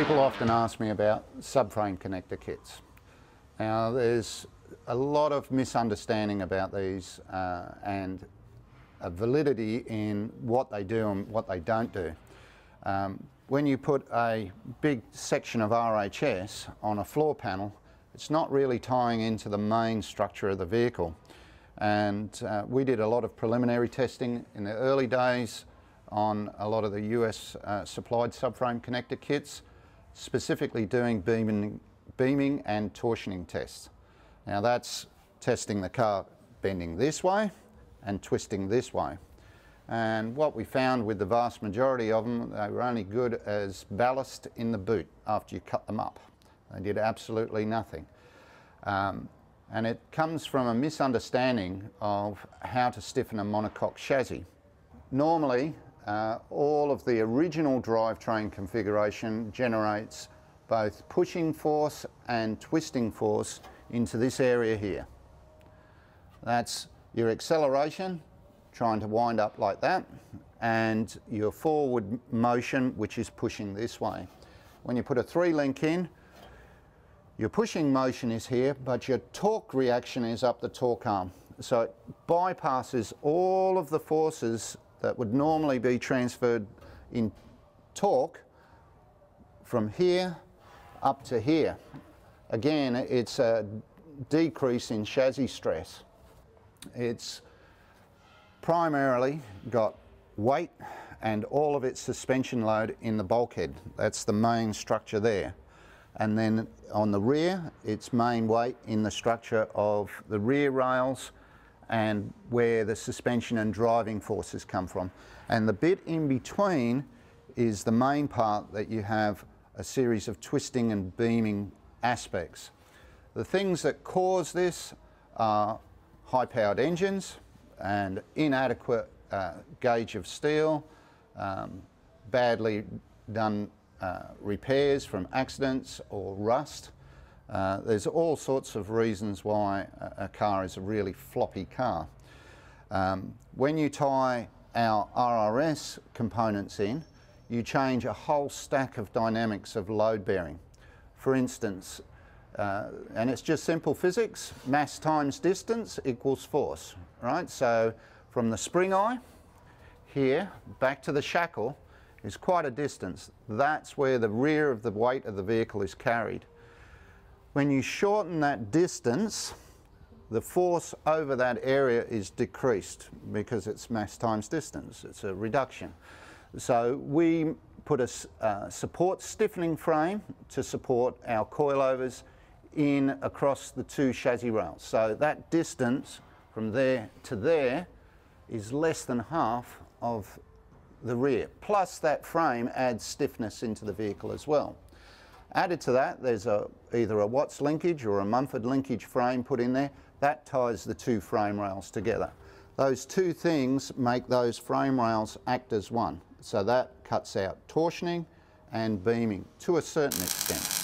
People often ask me about subframe connector kits. Now there's a lot of misunderstanding about these uh, and a validity in what they do and what they don't do. Um, when you put a big section of RHS on a floor panel, it's not really tying into the main structure of the vehicle. And uh, we did a lot of preliminary testing in the early days on a lot of the US uh, supplied subframe connector kits, specifically doing beaming, beaming and torsioning tests. Now that's testing the car bending this way and twisting this way. And what we found with the vast majority of them, they were only good as ballast in the boot after you cut them up. They did absolutely nothing. Um, and it comes from a misunderstanding of how to stiffen a monocoque chassis. Normally, uh, all of the original drivetrain configuration generates both pushing force and twisting force into this area here. That's your acceleration, trying to wind up like that, and your forward motion, which is pushing this way. When you put a three link in, your pushing motion is here, but your torque reaction is up the torque arm. So it bypasses all of the forces that would normally be transferred in torque from here up to here. Again, it's a decrease in chassis stress. It's primarily got weight and all of its suspension load in the bulkhead. That's the main structure there and then on the rear it's main weight in the structure of the rear rails and where the suspension and driving forces come from. And the bit in between is the main part that you have a series of twisting and beaming aspects. The things that cause this are high powered engines and inadequate uh, gauge of steel, um, badly done uh, repairs from accidents or rust. Uh, there's all sorts of reasons why a, a car is a really floppy car. Um, when you tie our RRS components in, you change a whole stack of dynamics of load bearing. For instance, uh, and it's just simple physics, mass times distance equals force, right? So from the spring eye here back to the shackle, is quite a distance. That's where the rear of the weight of the vehicle is carried. When you shorten that distance, the force over that area is decreased because it's mass times distance. It's a reduction. So we put a uh, support stiffening frame to support our coilovers in across the two chassis rails. So that distance from there to there is less than half of the rear. Plus that frame adds stiffness into the vehicle as well. Added to that, there's a, either a Watts linkage or a Mumford linkage frame put in there. That ties the two frame rails together. Those two things make those frame rails act as one. So that cuts out torsioning and beaming to a certain extent.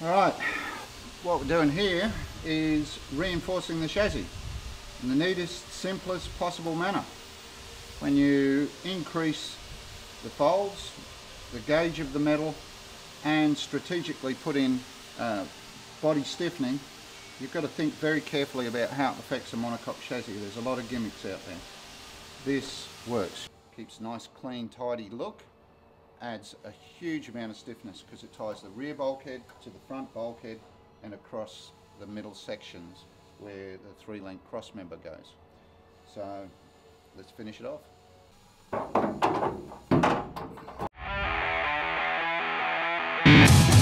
All right, what we're doing here is reinforcing the chassis in the neatest, simplest possible manner when you increase the folds, the gauge of the metal and strategically put in uh, body stiffening, you've got to think very carefully about how it affects a monocoque chassis. There's a lot of gimmicks out there. This works. Keeps a nice, clean, tidy look. Adds a huge amount of stiffness because it ties the rear bulkhead to the front bulkhead and across the middle sections where the three-link cross member goes. So let's finish it off. Thank